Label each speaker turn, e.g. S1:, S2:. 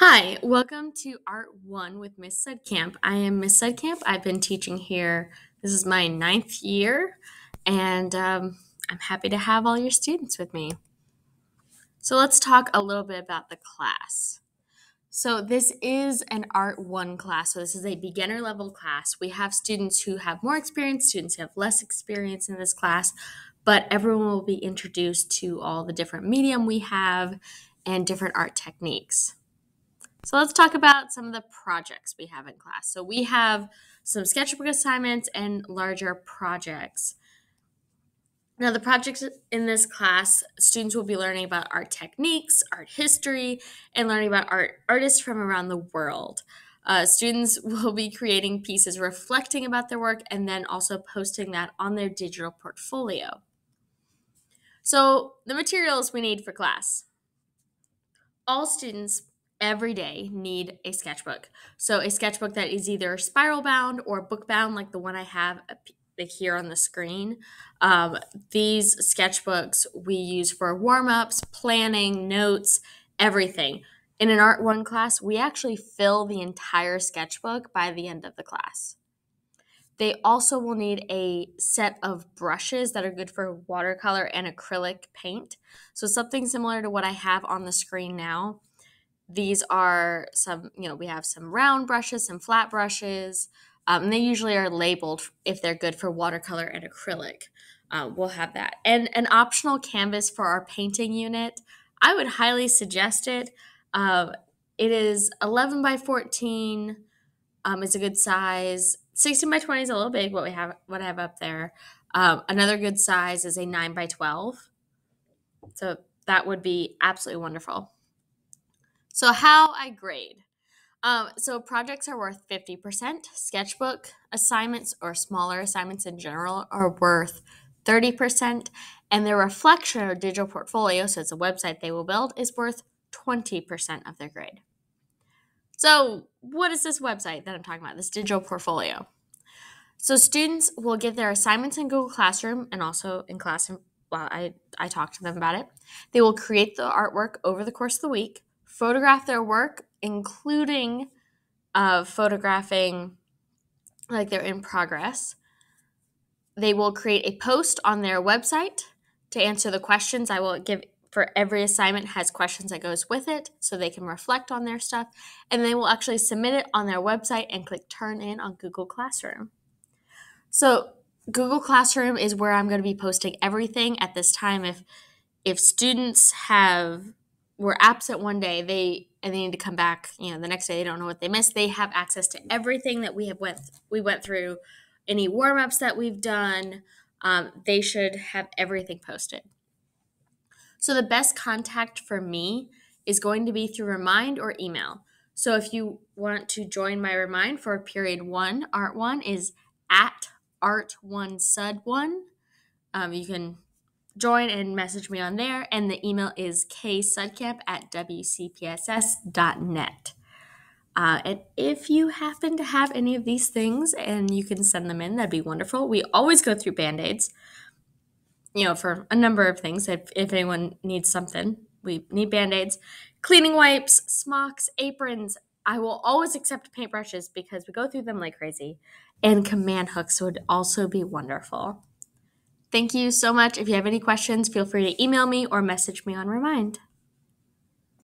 S1: Hi, welcome to Art One with Miss Sudcamp. I am Miss Sudcamp. I've been teaching here. This is my ninth year, and um, I'm happy to have all your students with me. So let's talk a little bit about the class. So this is an Art 1 class. So this is a beginner level class. We have students who have more experience, students who have less experience in this class, but everyone will be introduced to all the different medium we have and different art techniques. So let's talk about some of the projects we have in class. So we have some sketchbook assignments and larger projects. Now, the projects in this class, students will be learning about art techniques, art history, and learning about art artists from around the world. Uh, students will be creating pieces reflecting about their work and then also posting that on their digital portfolio. So, the materials we need for class. All students every day need a sketchbook. So a sketchbook that is either spiral bound or book bound, like the one I have here on the screen. Um, these sketchbooks we use for warm ups, planning, notes, everything. In an Art 1 class, we actually fill the entire sketchbook by the end of the class. They also will need a set of brushes that are good for watercolor and acrylic paint. So, something similar to what I have on the screen now. These are some, you know, we have some round brushes, some flat brushes. Um, they usually are labeled if they're good for watercolor and acrylic. Uh, we'll have that. And an optional canvas for our painting unit. I would highly suggest it. Uh, it is 11 by 14. Um, a good size. 16 by 20 is a little big. What we have, what I have up there. Um, another good size is a 9 by 12. So that would be absolutely wonderful. So, how I grade. Um, so, projects are worth 50%. Sketchbook assignments or smaller assignments in general are worth 30%. And their reflection or digital portfolio, so it's a website they will build, is worth 20% of their grade. So, what is this website that I'm talking about, this digital portfolio? So, students will get their assignments in Google Classroom and also in Classroom. Well, I, I talk to them about it. They will create the artwork over the course of the week photograph their work, including uh, photographing like they're in progress. They will create a post on their website to answer the questions I will give for every assignment has questions that goes with it so they can reflect on their stuff and they will actually submit it on their website and click turn in on Google Classroom. So Google Classroom is where I'm going to be posting everything at this time if if students have were absent one day, they and they need to come back. You know, the next day they don't know what they missed. They have access to everything that we have went we went through, any warm ups that we've done. Um, they should have everything posted. So the best contact for me is going to be through Remind or email. So if you want to join my Remind for period one, Art One is at Art One Sud One. Um, you can join and message me on there. And the email is ksudcamp at wcpss.net. Uh, and if you happen to have any of these things and you can send them in, that'd be wonderful. We always go through band aids, you know, for a number of things. If, if anyone needs something, we need band aids, cleaning wipes, smocks, aprons. I will always accept paintbrushes because we go through them like crazy. And command hooks would also be wonderful. Thank you so much. If you have any questions, feel free to email me or message me on Remind.